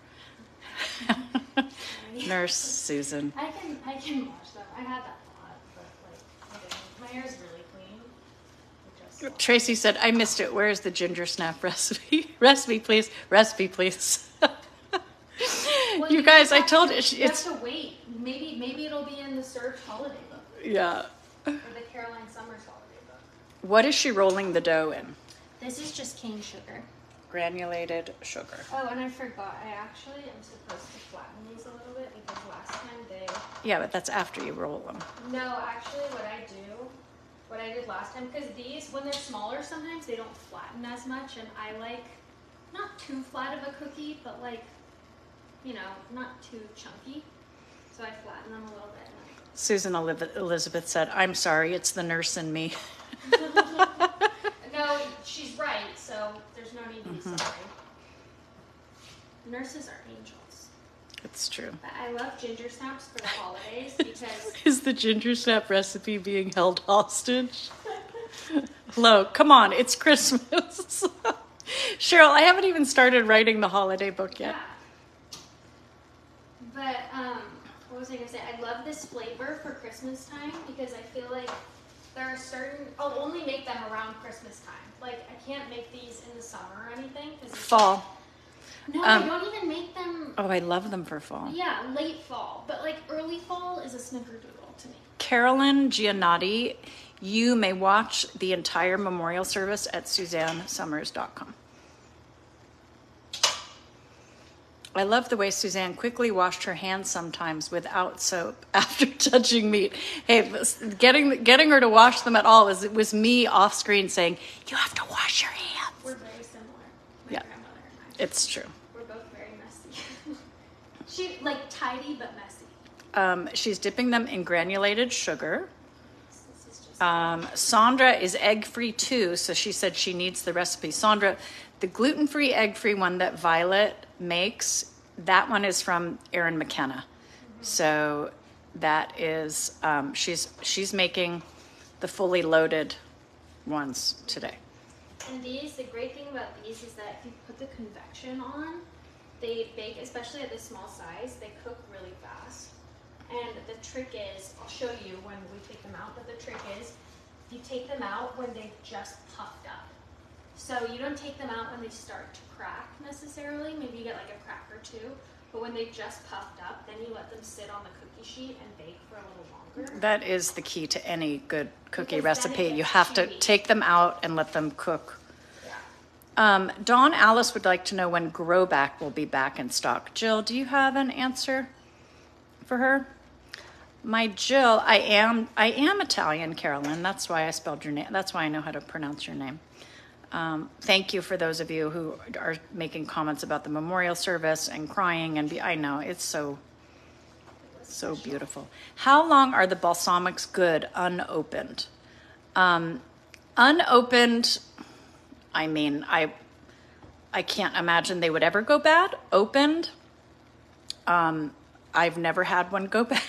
Nurse Susan. I can I can wash them. I had that thought, but like my hair is really clean. Tracy said, I missed it. Where's the ginger snap recipe? recipe, please. Recipe, please. Well, you just guys, I told to- you, You have to wait. Maybe maybe it'll be in the served holiday book yeah. or the Caroline Somers. What is she rolling the dough in? This is just cane sugar. Granulated sugar. Oh, and I forgot. I actually am supposed to flatten these a little bit because last time they. Yeah, but that's after you roll them. No, actually, what I do, what I did last time, because these, when they're smaller, sometimes they don't flatten as much, and I like not too flat of a cookie, but like, you know, not too chunky. So I flatten them a little bit. Susan Elizabeth said, I'm sorry, it's the nurse in me. No, she's right, so there's no need to be Mm-hmm. sorry. Nurses are angels. It's true. But I love ginger snaps for the holidays because Is the ginger snap recipe being held hostage? Hello, come on, it's Christmas. Cheryl, I haven't even started writing the holiday book yet. yeah. But um, what was I gonna say? I love this flavor for Christmas time because I feel like there are certain. I'll only make them around Christmas time. Like I can't make these in the summer or anything because Fall. No, Um, I don't even make them. Oh, I love them for fall. Yeah, late fall, but like early fall is a snickerdoodle to me. Carolyn Giannotti, you may watch the entire memorial service at suzannesomers.com. I love the way Suzanne quickly washed her hands sometimes without soap after touching meat. Hey, getting getting her to wash them at all was it was me off screen saying, "You have to wash your hands." We're very similar. My Yeah. grandmother and I. It's true. We're both very messy. she like tidy but messy. Um, she's dipping them in granulated sugar. This is just Um, Sandra is egg free too, so she said she needs the recipe. Sandra, the gluten free, egg free one that Violet makes, that one is from Erin McKenna. So that is um, she's she's making the fully loaded ones today. And these, the great thing about these is that if you put the convection on, they bake, especially at this small size, they cook really fast. And the trick is, I'll show you when we take them out, but the trick is, you take them out when they've just puffed up. So you don't take them out when they start to crack necessarily, maybe you get like a crack or two, but when they just puffed up, then you let them sit on the cookie sheet and bake for a little longer. That is the key to any good cookie Because recipe. You have to take them out and let them cook Yeah. Um, Dawn Alice would like to know when Growback will be back in stock. Jill, do you have an answer for her? My Jill, I am I am Italian, Carolyn. That's why I spelled your name. That's why I know how to pronounce your name. Um, thank you for those of you who are making comments about the memorial service and crying and be, I know it's so so beautiful. How long are the balsamics good unopened? Um, unopened, I mean, I I can't imagine they would ever go bad. Opened, um, I've never had one go bad.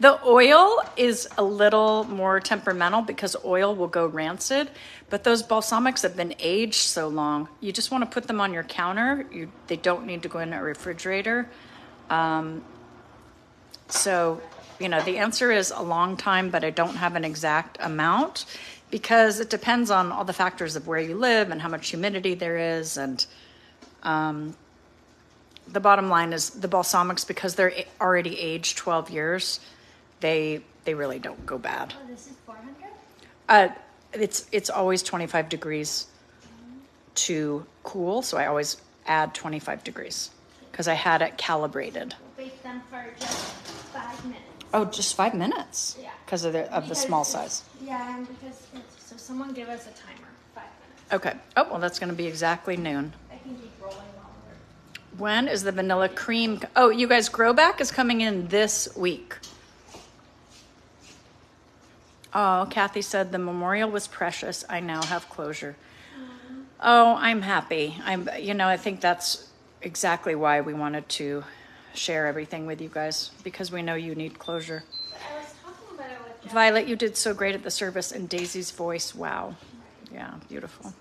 The oil is a little more temperamental because oil will go rancid, but those balsamics have been aged so long. You just want to put them on your counter. You, they don't need to go in a refrigerator. Um, so, you know, the answer is a long time, but I don't have an exact amount because it depends on all the factors of where you live and how much humidity there is. And um, the bottom line is the balsamics, because they're already aged 12 years, they they really don't go bad. Oh, this is 400? Uh, it's it's always 25 degrees to cool, so I always add 25 degrees because I had it calibrated. Bake them for just five minutes. Oh, just five minutes. Yeah. Because of the of the small size. Yeah, and because it's, so someone give us a timer, five minutes. Okay. Oh well, that's going to be exactly noon. I can keep rolling longer. When is the vanilla cream? Oh, you guys, Growback is coming in this week. Oh, Kathy said the memorial was precious. I now have closure. Oh, I'm happy. I'm, you know, I think that's exactly why we wanted to share everything with you guys because we know you need closure. I was talking about it with Violet, you did so great at the service, and Daisy's voice, wow. Yeah, beautiful.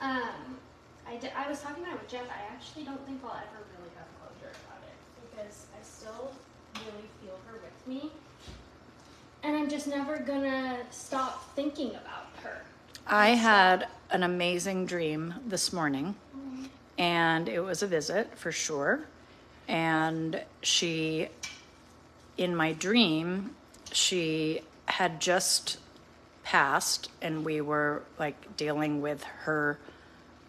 Um, I, di- I was talking about it with Jeff. I actually don't think I'll ever really have closure about it because I still really feel her with me. And I'm just never gonna stop thinking about her. I had an amazing dream this morning, and it was a visit for sure. And she, in my dream, she had just passed, and we were like dealing with her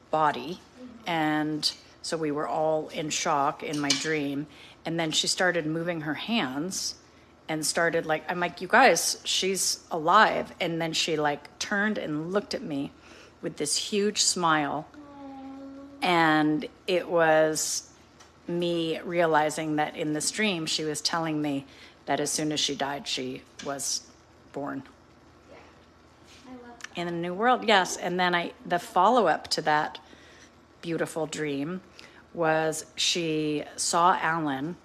body. Mm-hmm. And so we were all in shock in my dream. And then she started moving her hands and started like, I'm like, you guys, she's alive. And then she like turned and looked at me with this huge smile. And it was me realizing that in this dream she was telling me that as soon as she died, she was born Yeah. I love that. in a new world. Yes, and then I the follow up to that beautiful dream was she saw Alan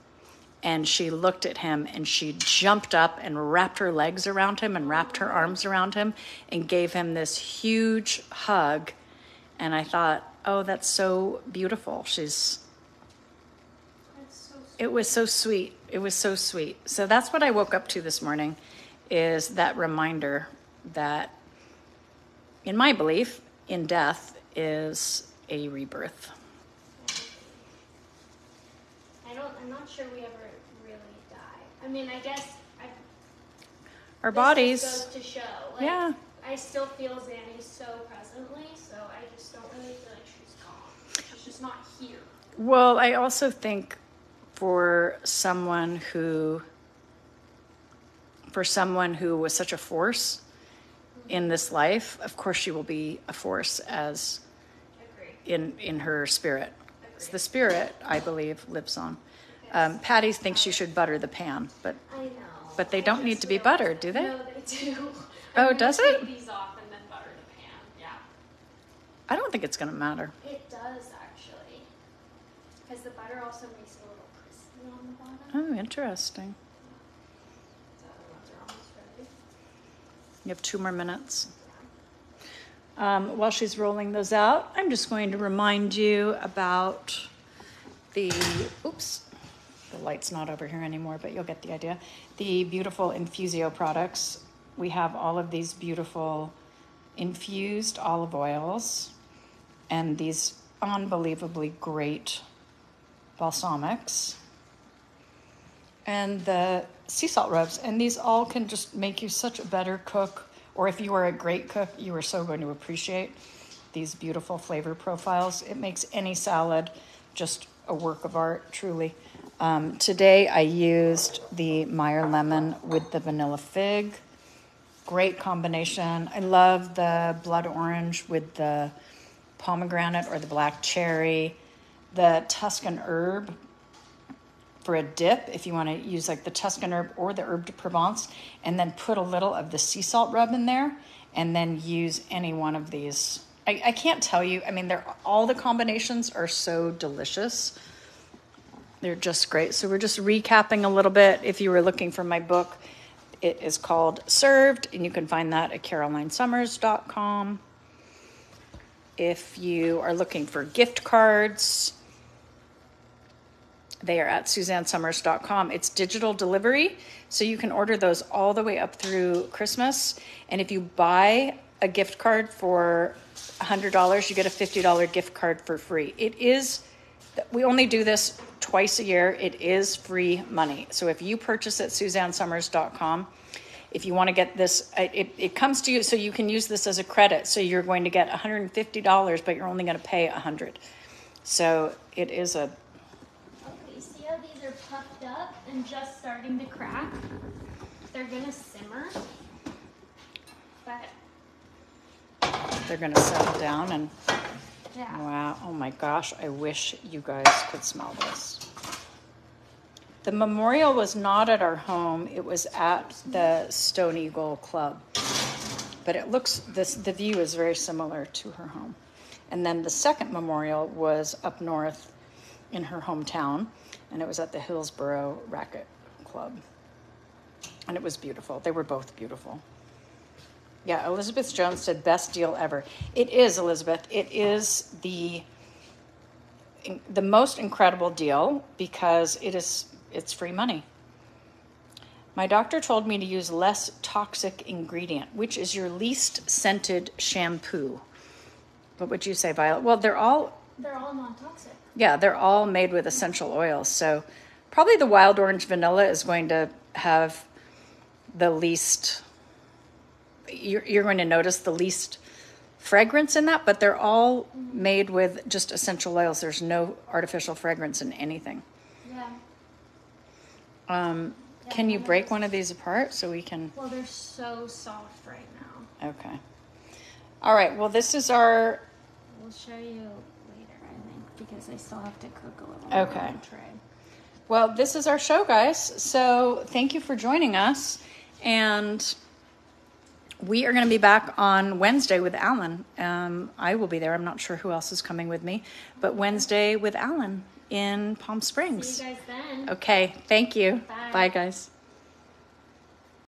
and she looked at him and she jumped up and wrapped her legs around him and wrapped her arms around him and gave him this huge hug and I thought, "Oh, that's so beautiful. She's so it was so sweet. It was so sweet. So that's what I woke up to this morning is that reminder that in my belief, in death is a rebirth. I don't. I'm not sure we ever. I mean, I guess I, Our bodies, goes to show. Like, Yeah. I still feel Zanny so presently, so I just don't really feel like she's gone. She's just not here. well, I also think for someone who for someone who was such a force mm-hmm. in this life, of course she will be a force as in in her spirit. It's the spirit, I believe, lives on. Um, Patty thinks you should butter the pan, but I know. But they don't need to be buttered, do they? No, they do. Oh, I'm gonna does it? These off and then butter the pan. Yeah. I don't think it's going to matter. It does actually, because the butter also makes it a little crispy on the bottom. Oh, interesting. So the ones are almost ready. You have two more minutes. Um, while she's rolling those out, I'm just going to remind you about the, oops, light's not over here anymore, but you'll get the idea. The beautiful Infusio products. We have all of these beautiful infused olive oils and these unbelievably great balsamics and the sea salt rubs. And these all can just make you such a better cook. Or if you are a great cook, you are so going to appreciate these beautiful flavor profiles. It makes any salad just a work of art, truly. Um, today I used the Meyer lemon with the vanilla fig. Great combination. I love the blood orange with the pomegranate or the black cherry. The Tuscan herb for a dip if you want to use like the Tuscan herb or the herb de Provence, and then put a little of the sea salt rub in there, and then use any one of these. I, I can't tell you. I mean, they're all the combinations are so delicious. They're just great. So we're just recapping a little bit. If you were looking for my book, it is called Served, and you can find that at carolinesomers.com. If you are looking for gift cards, they are at suzannesomers.com. It's digital delivery, so you can order those all the way up through Christmas. And if you buy a gift card for $100, you get a $50 gift card for free. It is, we only do this twice a year. It is free money. So if you purchase at suzannesomers.com, if you want to get this, uh, it, it comes to you so you can use this as a credit. So you're going to get $150, but you're only going to pay 100 So it is a Okay, see how these are puffed up and just starting to crack? They're gonna simmer. But They're going to settle down and yeah. wow, oh my gosh, I wish you guys could smell this. The memorial was not at our home, it was at the Stone Eagle Club. But it looks this the view is very similar to her home. And then the second memorial was up north in her hometown, and it was at the Hillsborough Racquet Club. And it was beautiful. They were both beautiful. Yeah, Elizabeth Jones said best deal ever. It is Elizabeth. It is the the most incredible deal because it is it's free money. My doctor told me to use less toxic ingredient, which is your least scented shampoo. What would you say, Violet? Well, they're all They're all non-toxic. yeah, they're all made with essential oils. So probably the wild orange vanilla is going to have the least you're, you're going to notice the least fragrance in that, but they're all made with just essential oils. There's no artificial fragrance in anything. Yeah. Um, can you break one of these apart so we can? Well, they're so soft right now. Okay. All right. Well, this is our We'll show you later, I think. because I still have to cook a little more Okay. on the tray. Well, this is our show, guys. So thank you for joining us. And we are going to be back on Wednesday with Alan. Um, I will be there. I'm not sure who else is coming with me, but Wednesday with Alan in Palm Springs. See you guys then. Okay. Thank you. Bye. Bye guys.